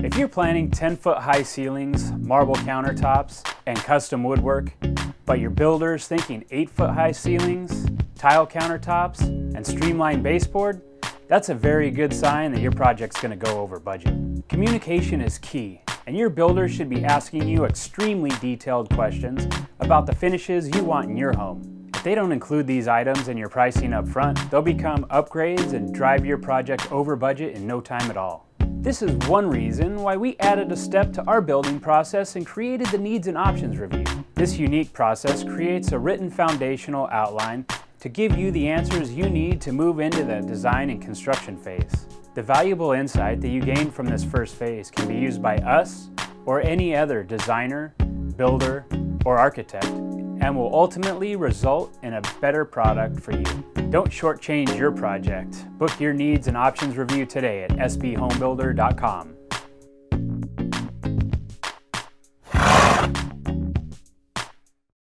If you're planning 10 foot high ceilings, marble countertops, and custom woodwork, but your builder's thinking 8 foot high ceilings, tile countertops, and streamlined baseboard, that's a very good sign that your project's going to go over budget. Communication is key, and your builder should be asking you extremely detailed questions about the finishes you want in your home. If they don't include these items in your pricing up front, they'll become upgrades and drive your project over budget in no time at all. This is one reason why we added a step to our building process and created the Needs and Options Review. This unique process creates a written foundational outline to give you the answers you need to move into the design and construction phase. The valuable insight that you gain from this first phase can be used by us or any other designer, builder, or architect and will ultimately result in a better product for you. Don't shortchange your project. Book your needs and options review today at sbhomebuilder.com.